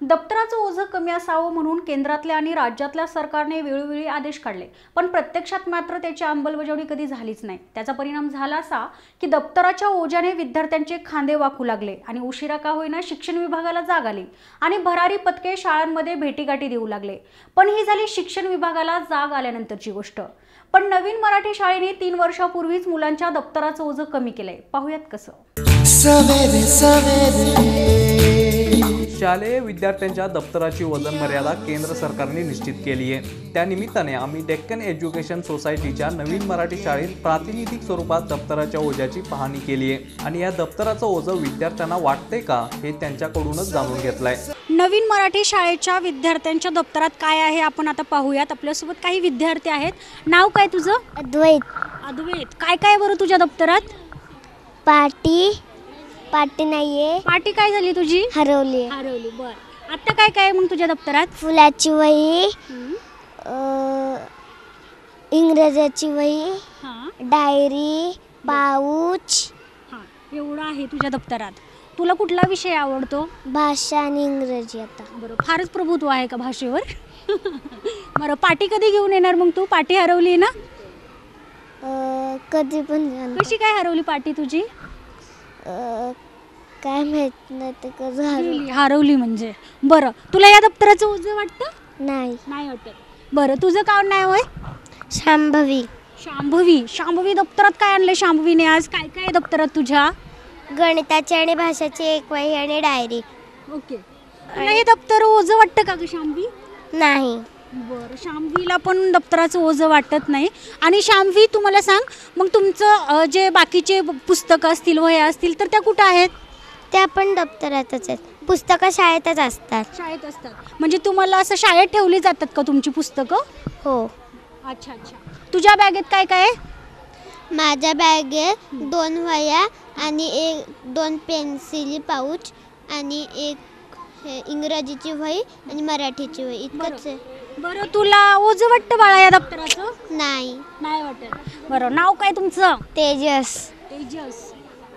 दप्तराचं ओझं कमी असावं म्हणून केंद्रातल्या आणि राज्यातल्या सरकारने वेळोवेळी आदेश काढले. पण प्रत्यक्षात मात्र त्याची अंमलबजावणी कधी झालीच नाही. त्याचा परिणाम झाला असा की दप्तराच्या ओझ्याने विद्यार्थ्यांचे खांदे वाकू लागले आणि उशिरा का होईना शिक्षण विभागाला जाग आली आणि भरारी पथके शाळांमध्ये भेटीगाठी देऊ लागले. पण ही झाली शिक्षण विभागाला जाग आल्यानंतरची गोष्ट. पण नवीन मराठी शाळेने तीन वर्षापूर्वीच मुलांच्या दप्तराचं ओझं कमी केलंय. पाहूयात कसं. सवेरे सवेरे. शालेय विद्यार्थ्यांच्या दप्तराची वजन मर्यादा केंद्र सरकारने निश्चित केली आहे. त्यानिमित्ताने आम्ही डेक्कन एज्युकेशन सोसायटीच्या नवीन मराठी शाळेत प्रातिनिधिक स्वरूपात दप्तराच्या ओझ्याची पाहणी केली आहे. आणि या दप्तराचं ओझं विद्यार्थ्यांना वाटतंय का हे त्यांच्याकडूनच जाणून घेतलंय. नवीन मराठी शाळेच्या विद्यार्थ्यांच्या दप्तरात काय आहे आपण आता पाहूयात. आपल्यासोबत काही विद्यार्थी आहेत. नाव काय तुझं? अद्वैत. अद्वैत. काय काय बरं तुझ्या दप्तरात? पाटी पाटी नाहीये. पाटी काय झाली तुझी? हरवली हरवली बर. आता काय काय मग तुझ्या दप्तरात? फुलाची वही अ, इंग्रजाची वही हां. Diary pouch. हां एवढं आहे तुझ्या दप्तरात. तुला कुठला विषय आवडतो? भाषा आणि इंग्रजी आता. बरं फारच प्रभुत्व आहे का भाषेवर? बरं पाटी कधी घेऊन येणार मग तू? पाटी हरवली ना? अ, कधी पण. कशी काय हरवली पाटी तुझी? काय माहीत नाही ते कसं हरवली हरवली हरवली म्हणजे. बरं तुला या दप्तराचं ओझं वाटतं? नाही. नाही वाटत. बरं तुझं काय नाव आहे शांभवी. शांभवी. शांभवी दप्तरात काय आणलं शांभवीने आज? काय काय आहे दप्तरात तुझ्या? गणिताची आणि भाषाची एक वही आणि डायरी. ओके. तुला हे दप्तर ओझं वाटतं का ग शांभवी? नाही. बरं शांभवीला पण दप्तराचं ओझं वाटत नाही. आणि शांभवी तुम्हाला सांग मग तुमचं अं, जे बाकीचे पुस्तकं असतील वह्या असतील तर त्या कुठं आहेत? त्या पण दप्तरातच आहेत. पुस्तकं शाळेतच असतात. शाळेत असतात. म्हणजे तुम्हाला असं शाळेत ठेवली जातात का तुमची पुस्तकं? हो. अच्छा अच्छा. तुझ्या बॅगेत काय काय आहे? माझ्या बॅगेत दोन वह्या आणि एक दोन पेन्सिली पाऊच आणि एक हे इंग्रजीची वही आणि मराठीची वही. इतकंच आहे. बरं तुला ओझं वाटतं बाळा या दप्तराचं? नाही. नाही वाटत. बरं नाव काय तुमचं? तेजस. तेजस.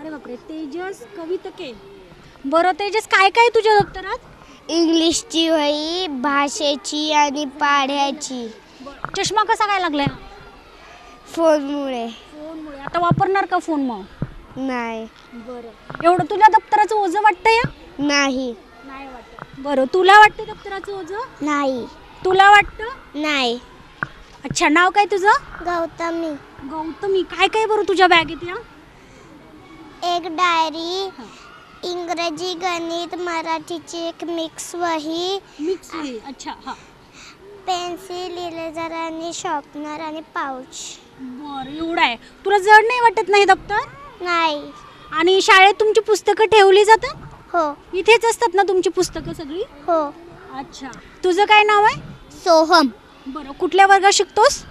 अरे बापरे तेजस कवितके. बरं तेजस काय काय तुझ्या दप्तरात? इंग्लिशची वही भाषेची आणि पाढ्याची. चष्मा कसा काय लागलाय? फोनमुळे. फोनमुळे. आता वापरणार का फोन मग? नाही. बरं. एवढं तुला दप्तराचं ओझं वाटतं या नाही. नाही वाटत. बरं तुला वाटतं दप्तराचं ओझं? नाही. तुला वाटतं? नाही. अच्छा नाव काय तुझं? गौतमी. गौतमी. काय काय बरं तुझ्या बॅगेत या? एक डायरी इंग्रजी गणित मराठीची एक मिक्स वही. मिक्स अच्छा हां. पेन्सिल इरेझर आणि शॉर्पनर आणि पाऊच बरं एवढं आहे. तुला जड नाही वाटत नाही दप्तर? नाही. आणि शाळेत तुमची पुस्तकं ठेवली जातात? हो. इथेच असतात ना तुमची पुस्तकं सगळी? हो. अच्छा. तुझं काय नाव आहे? सोहम. बरं कुठल्या वर्गात शिकतोस?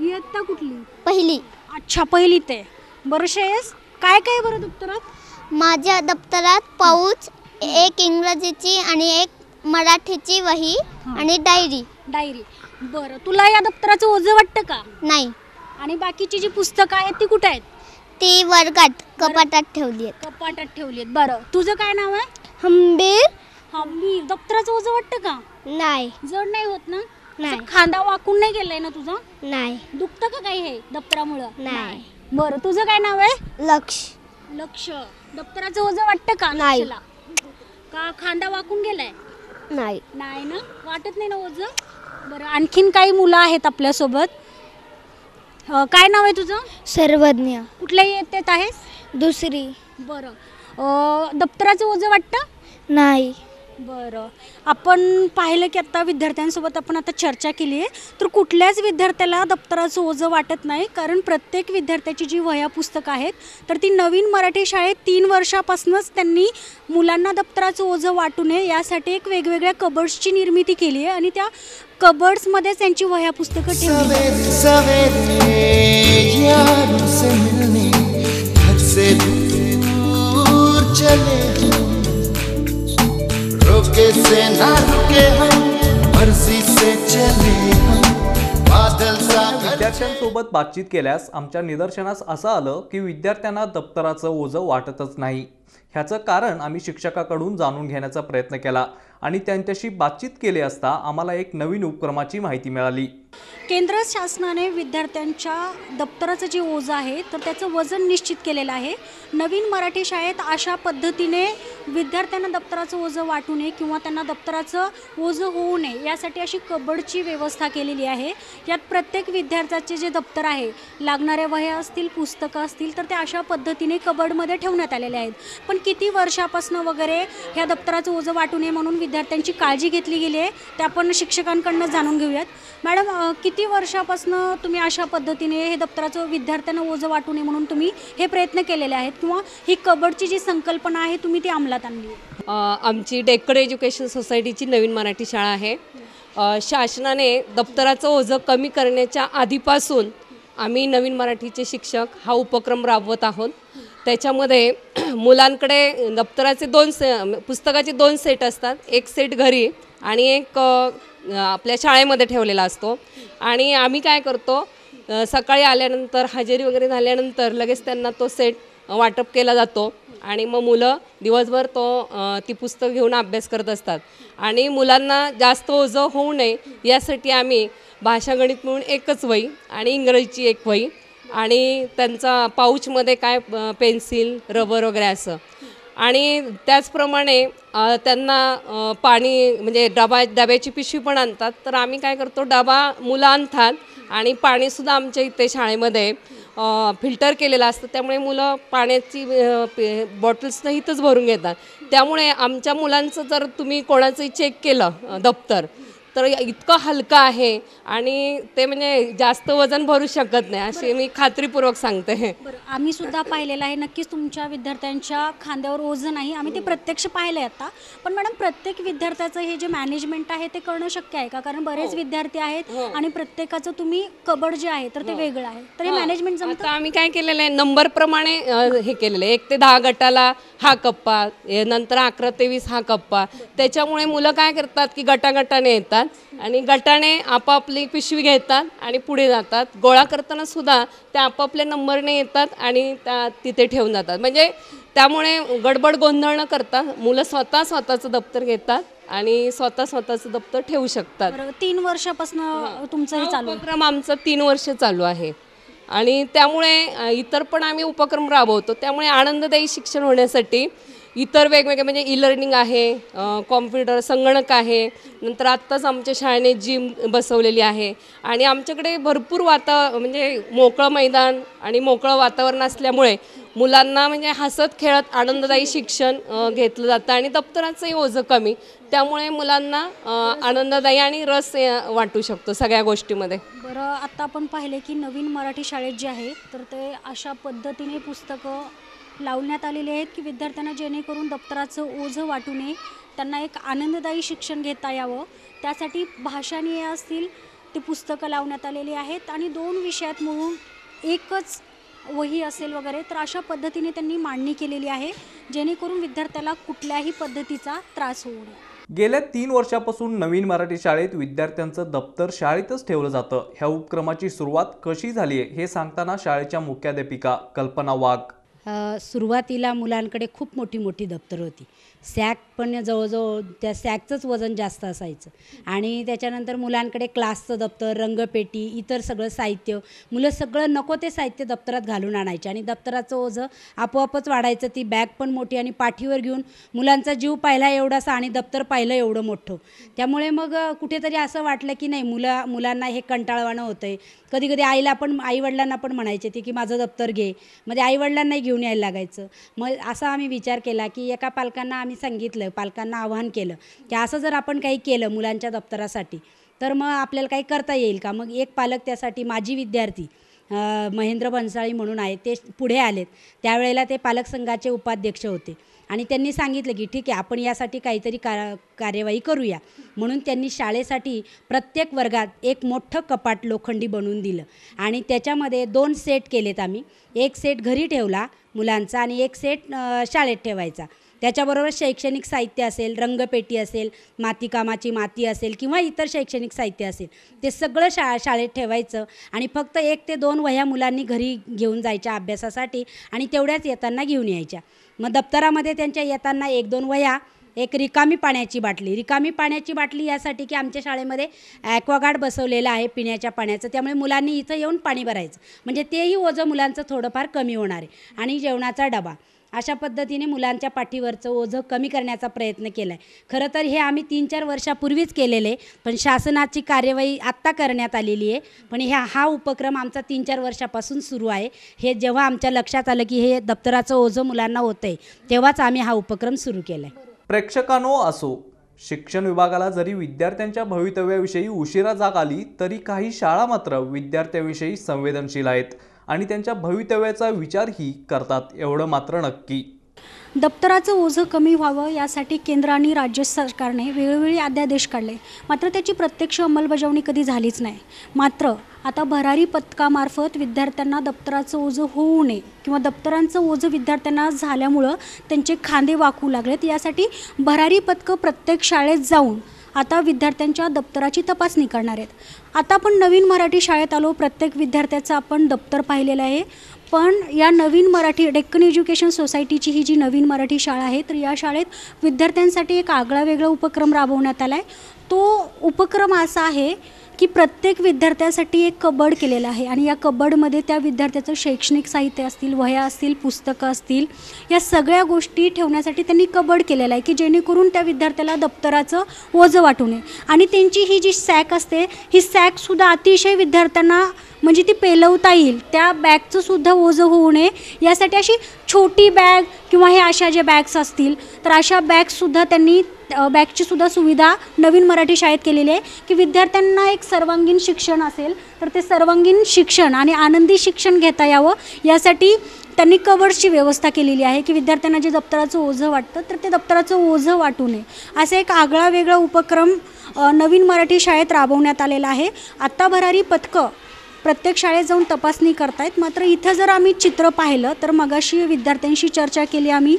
इयत्ता कुठली? पहिली. अच्छा पहिली ते बरं श्रेयस काय काय बरं दप्तरात? माझ्या दप्तरात पाऊच एक इंग्रजीची आणि एक मराठीची वही आणि डायरी. डायरी. बरं तुला या दप्तराचं ओझं वाटतं का? नाही. आणि बाकीची जी पुस्तकं आहेत ती कुठे आहेत? ती वर्गात कपाटात ठेवली आहेत. कपाटात ठेवली आहेत. बरं तुझं काय नाव आहे? हंबीर. हा मी दप्तराचं ओझं वाटतं का? नाही. जड नाही होत ना? नाही. खांदा वाकून नाही गेलाय ना तुझा? नाही. दुखतं का काही हे दप्तरामुळं? नाही. बरं तुझं काय नाव आहे? लक्ष. लक्ष. दप्तराचं ओझं वाटतं का नाही. लक्षला? का खांदा वाकून गेलाय? नाही. नाही ना? वाटत नाही ना ओझं? बरं आणखीन काही मुलं आहेत आपल्यासोबत. अं, काय नाव आहे तुझं? सर्वज्ञ. कुठल्या येतात आहेस? दुसरी. बरं. अं, दप्तराचं ओझं वाटतं? नाही. बरं आपण पाहिलं की आता विद्यार्थ्यांसोबत आपण आता चर्चा केली आहे तर कुठल्याच विद्यार्थ्याला दप्तराचं ओझं वाटत नाही कारण प्रत्येक विद्यार्थ्याची जी वह्या पुस्तकं आहेत तर ती नवीन मराठी शाळेत तीन वर्षापासूनच त्यांनी मुलांना दप्तराचं ओझं वाटू नये यासाठी एक वेगवेगळ्या कबर्ड्सची निर्मिती केली आहे आणि त्या कबर्ड्समध्येच त्यांची वह्या पुस्तकं ठेवली आहेत. रोके से ना रुके हम मर्जी से चले बादल विद्यार्थ्यांसोबत बातचीत केल्यास आमच्या निदर्शनास असं आलं की विद्यार्थ्यांना दप्तराचं ओझं वाटतच नाही. ह्याचं कारण आम्ही शिक्षकाकडून जाणून घेण्याचा प्रयत्न केला आणि त्यांच्याशी बातचीत केली असता आम्हाला एक नवीन उपक्रमाची माहिती मिळाली. केंद्र शासनाने विद्यार्थ्यांच्या दप्तराचं जे ओझं आहे तर त्याचं वजन निश्चित केलेलं आहे. नवीन मराठी शाळेत अशा पद्धतीने विद्यार्थ्यांना दप्तराचं ओझं वाटू नये किंवा त्यांना दप्तराचं ओझं होऊ नये यासाठी अशी कबडची व्यवस्था केलेली आहे. यात प्रत्येक विद्यार्थ्याचे जे दप्तर आहे लागणाऱ्या वह्या असतील पुस्तकं असतील तर ते अशा पद्धतीने कबडमध्ये ठेवण्यात आलेले आहेत. पण किती वर्षापासून वगैरे ह्या दप्तराचं ओझं वाटू नये म्हणून विद्यार्थ्यांची काळजी घेतली गेली आहे ते आपण शिक्षकांकडनं जाणून घेऊयात. मॅडम किती वर्षापासून तुम्ही अशा पद्धतीने हे दप्तराचं विद्यार्थ्यांना ओझं वाटू नये म्हणून तुम्ही हे प्रयत्न केलेले आहेत? किंवा ही कबडची जी संकल्पना आहे तुम्ही ती अंमलात आणली आमची डेक्कन एज्युकेशन सोसायटीची नवीन मराठी शाळा आहे. शासनाने दप्तराचं ओझं कमी करण्याच्या आधीपासून आम्ही नवीन मराठीचे शिक्षक हा उपक्रम राबवत आहोत. त्याच्यामध्ये मुलांकडे दप्तराचे दोन से पुस्तकाचे दोन सेट असतात. एक सेट घरी आणि एक आपल्या शाळेमध्ये ठेवलेला असतो. आणि आम्ही काय करतो सकाळी आल्यानंतर हजेरी वगैरे झाल्यानंतर लगेच त्यांना तो सेट वाटप केला जातो. आणि मग मुलं दिवसभर तो ती पुस्तक घेऊन अभ्यास करत असतात. आणि मुलांना जास्त ओझं होऊ नये यासाठी आम्ही भाषा गणित म्हणून एकच वही आणि इंग्रजीची एक वही आणि त्यांचा पाऊचमध्ये काय पेन्सिल रबर वगैरे असं. आणि त्याचप्रमाणे त्यांना पाणी म्हणजे डबा डब्याची पिशवी पण आणतात. तर आम्ही काय करतो डबा मुलं आणतात आणि पाणीसुद्धा आमच्या इथे शाळेमध्ये फिल्टर केलेलं असतं. त्यामुळे मुलं पाण्याची बॉटल्सनं इथंच भरून घेतात. त्यामुळे आमच्या मुलांचं जर तुम्ही कोणाचंही चेक केलं दप्तर तर इतकं हलकं आहे आणि ते म्हणजे जास्त वजन भरू शकत नाही असे मी खात्रीपूर्वक सांगते. बरं आम्ही सुद्धा पाहिलेलं आहे नक्कीच तुमच्या विद्यार्थ्यांच्या खांद्यावर ओझं नाही आम्ही ते प्रत्यक्ष पाहिलं आहे आता. पण मॅडम प्रत्येक विद्यार्थ्याचं हे जे मॅनेजमेंट आहे ते करणं शक्य आहे का? कारण बरेच विद्यार्थी आहेत आणि प्रत्येकाचं तुम्ही कबड जे आहे तर ते वेगळं आहे. तर हे मॅनेजमेंट आता आम्ही काय केलेलं आहे नंबरप्रमाणे हे केलेलं आहे. एक ते दहा गटाला हा कप्पा नंतर अकरा ते वीस हा कप्पा. त्याच्यामुळे मुलं काय करतात की गटागटाने येतात. आणि गटाने आपापली पिशवी घेतात आणि पुढे जातात. गोळा करताना सुद्धा त्या आपापल्या नंबरने येतात आणि त्या तिथे ठेवून जातात. म्हणजे त्यामुळे गडबड गोंधळ न करता मुलं स्वतः स्वतःचं दप्तर घेतात आणि स्वतः स्वतःचं दप्तर ठेवू शकतात. तीन वर्षापासून तुमचं उपक्रम आमचा तीन वर्ष चालू आहे. आणि त्यामुळे इतर पण आम्ही उपक्रम राबवतो. त्यामुळे आनंददायी शिक्षण होण्यासाठी इतर वेगवेगळे म्हणजे ई लर्निंग आहे कॉम्प्युटर संगणक आहे नंतर आत्ताच आमच्या शाळेने जिम बसवलेली आहे. आणि आमच्याकडे भरपूर वाता म्हणजे मोकळं मैदान आणि मोकळं वातावरण असल्यामुळे मुलांना म्हणजे हसत खेळत आनंददायी शिक्षण घेतलं जातं आणि दप्तराचंही ओझं कमी. त्यामुळे मुलांना आनंददायी आणि रस वाटू शकतो सगळ्या गोष्टीमध्ये. बरं आत्ता आपण पाहिले की नवीन मराठी शाळेत जे आहे तर ते अशा पद्धतीने पुस्तकं लावण्यात आलेले आहेत की विद्यार्थ्यांना जेणेकरून दप्तराचं ओझं वाटू नये त्यांना एक आनंददायी शिक्षण घेता यावं. त्यासाठी भाषानीय असतील ते पुस्तकं लावण्यात आलेली आहेत आणि दोन विषयात मिळून एकच वही असेल वगैरे तर अशा पद्धतीने त्यांनी मांडणी केलेली आहे जेणेकरून विद्यार्थ्याला कुठल्याही पद्धतीचा त्रास होऊ नये. गेल्या तीन वर्षापासून नवीन मराठी शाळेत विद्यार्थ्यांचं दप्तर शाळेतच ठेवलं जातं. ह्या उपक्रमाची सुरुवात कशी झाली आहे हे सांगताना शाळेच्या मुख्याध्यापिका कल्पना वाघ. सुरुवातीला मुलांकडे खूप मोठी मोठी दप्तरं होती. सॅक पण जवळजवळ त्या सॅकचंच वजन जास्त असायचं. आणि त्याच्यानंतर मुलांकडे क्लासचं दप्तर रंगपेटी इतर सगळं साहित्य. मुलं सगळं नको ते साहित्य दप्तरात घालून आणायचे आणि दप्तराचं ओझं आपोआपच वाढायचं. ती बॅग पण मोठी आणि पाठीवर घेऊन मुलांचा जीव पाहिला एवढासा आणि दप्तर पाहिलं एवढं मोठं. त्यामुळे मग कुठेतरी असं वाटलं की नाही मुला मुलांना हे कंटाळवाणं होतं आहे कधी कधी आईला पण आईवडिलांना पण म्हणायचे ते की माझं दप्तर घे. म्हणजे आईवडिलांनाही घेऊन यायला लागायचं. मग असा आम्ही विचार केला की एका पालकांना आम्ही सांगितलं पालकांना आवाहन केलं की असं जर आपण काही केलं मुलांच्या दप्तरासाठी तर मग आपल्याला काही करता येईल का? मग एक पालक त्यासाठी माझी विद्यार्थी महेंद्र बनसाळी म्हणून आहेत ते पुढे आलेत. त्यावेळेला ते पालक संघाचे उपाध्यक्ष होते. आणि त्यांनी सांगितलं की ठीक आहे आपण यासाठी काहीतरी का कार्यवाही करूया. म्हणून त्यांनी शाळेसाठी प्रत्येक वर्गात एक मोठं कपाट लोखंडी बनवून दिलं. आणि त्याच्यामध्ये दोन सेट केलेत आम्ही. एक सेट घरी ठेवला मुलांचा आणि एक सेट शाळेत ठेवायचा. त्याच्याबरोबर शैक्षणिक साहित्य असेल रंगपेटी असेल मातीकामाची माती असेल किंवा इतर शैक्षणिक साहित्य असेल ते सगळं शा शाळेत ठेवायचं आणि फक्त एक ते दोन वह्या मुलांनी घरी घेऊन जायच्या अभ्यासासाठी आणि तेवढ्याच येताना घेऊन यायच्या. मग दप्तरामध्ये त्यांच्या येताना एक दोन वह्या एक रिकामी पाण्याची बाटली. रिकामी पाण्याची बाटली यासाठी की आमच्या शाळेमध्ये ॲक्वागार्ड बसवलेलं आहे पिण्याच्या पाण्याचं त्यामुळे मुलांनी इथं येऊन पाणी भरायचं. म्हणजे तेही ओझं मुलांचं थोडंफार कमी होणार आहे आणि जेवणाचा डबा. अशा पद्धतीने मुलांच्या पाठीवरचं ओझं कमी करण्याचा प्रयत्न केला आहे खरं तर हे आम्ही तीन चार वर्षापूर्वीच केलेले पण शासनाची कार्यवाही आत्ता करण्यात आलेली आहे. पण ह्या हा उपक्रम आमचा तीन चार वर्षापासून सुरू आहे. हे जेव्हा आमच्या लक्षात आलं की हे दप्तराचं ओझं मुलांना होतं आहे तेव्हाच आम्ही हा उपक्रम सुरू केला आहे प्रेक्षकांनो असो शिक्षण विभागाला जरी विद्यार्थ्यांच्या भवितव्याविषयी उशिरा जाग आली तरी काही शाळा मात्र विद्यार्थ्याविषयी संवेदनशील आहेत. आणि त्यांच्या भवितव्याचा विचारही करतात. एवढं मात्र नक्की. दप्तराचं ओझं कमी व्हावं यासाठी केंद्र आणि राज्य सरकारने वेळोवेळी अध्यादेश काढले. मात्र त्याची प्रत्यक्ष अंमलबजावणी कधी झालीच नाही. मात्र आता भरारी पथकामार्फत विद्यार्थ्यांना दप्तराचं ओझं होऊ नये किंवा दप्तरांचं ओझं विद्यार्थ्यांना झाल्यामुळं त्यांचे खांदे वाकू लागलेत यासाठी भरारी पथकं प्रत्येक शाळेत जाऊन आता विद्यार्थ्यांच्या दप्तराची तपासणी करणार आहेत. आता आपण नवीन मराठी शाळेत आलो. प्रत्येक विद्यार्थ्याचं आपण दप्तर पाहिलेलं आहे. पण या नवीन मराठी डेक्कन एज्युकेशन सोसायटीची ही जी नवीन मराठी शाळा आहे तर या शाळेत विद्यार्थ्यांसाठी एक आगळा वेगळा उपक्रम राबवण्यात आला आहे तो उपक्रम असा आहे की प्रत्येक विद्यार्थ्यासाठी एक कबड केलेलं आहे. आणि या कबडमध्ये त्या विद्यार्थ्याचं शैक्षणिक साहित्य असतील वह्या असतील पुस्तकं असतील या सगळ्या गोष्टी ठेवण्यासाठी त्यांनी कबड केलेलं आहे की जेणेकरून त्या विद्यार्थ्याला दप्तराचं ओझं वाटू नये. आणि त्यांची ही जी सॅक असते ही सॅकसुद्धा अतिशय विद्यार्थ्यांना म्हणजे ती पेलवता येईल. त्या बॅगचं सुद्धा ओझं होऊ नये. यासाठी अशी छोटी बॅग किंवा हे अशा ज्या बॅग्स असतील तर अशा बॅग्ससुद्धा त्यांनी बॅगची सुद्धा सुविधा नवीन मराठी शाळेत केलेली आहे की विद्यार्थ्यांना एक सर्वांगीण शिक्षण असेल तर ते सर्वांगीण शिक्षण आणि आनंदी शिक्षण घेता यावं. यासाठी त्यांनी कवर्सची व्यवस्था केलेली आहे की विद्यार्थ्यांना जे दप्तराचं ओझं वाटतं तर ते दप्तराचं ओझं वाटू नये. असा एक आगळा वेगळा उपक्रम नवीन मराठी शाळेत राबवण्यात आलेला आहे. आत्ता भरारी पथकं प्रत्येक शाळेत जाऊन तपासणी करतायत. मात्र इथं जर आम्ही चित्र पाहिलं तर मगाशी विद्यार्थ्यांशी चर्चा केली आम्ही.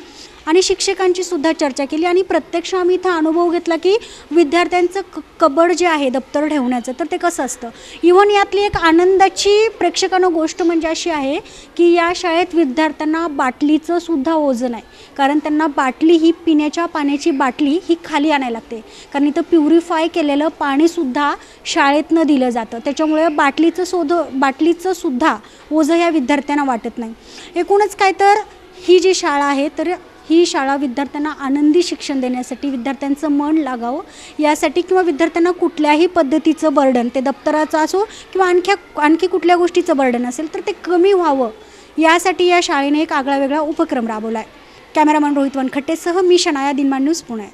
आणि शिक्षकांची सुद्धा चर्चा केली आणि प्रत्यक्ष आम्ही इथं अनुभव घेतला की विद्यार्थ्यांचं क कबड जे आहे दप्तर ठेवण्याचं तर ते कसं असतं? इव्हन यातली एक आनंदाची प्रेक्षकांना गोष्ट म्हणजे अशी आहे की या शाळेत विद्यार्थ्यांना बाटलीचं सुद्धा ओझं नाही. कारण त्यांना बाटली ही पिण्याच्या पाण्याची बाटली ही खाली आणायला लागते. कारण इथं प्युरिफाय केलेलं पाणीसुद्धा शाळेतनं दिलं जातं. त्याच्यामुळे बाटलीचं शोध बाटलीचं सुद्धा ओझं या विद्यार्थ्यांना वाटत नाही. एकूणच काय तर ही जी शाळा आहे तर ही शाळा विद्यार्थ्यांना आनंदी शिक्षण देण्यासाठी विद्यार्थ्यांचं मन लागावं यासाठी किंवा विद्यार्थ्यांना कुठल्याही पद्धतीचं बर्डन ते दप्तराचं असो किंवा आणखी आणखी कुठल्या गोष्टीचं बर्डन असेल तर ते कमी व्हावं. यासाठी या शाळेने एक आगळा वेगळा उपक्रम राबवला आहे कॅमेरामॅन रोहित वनखट्टेसह मी शनाया दिनमान न्यूज पुणे.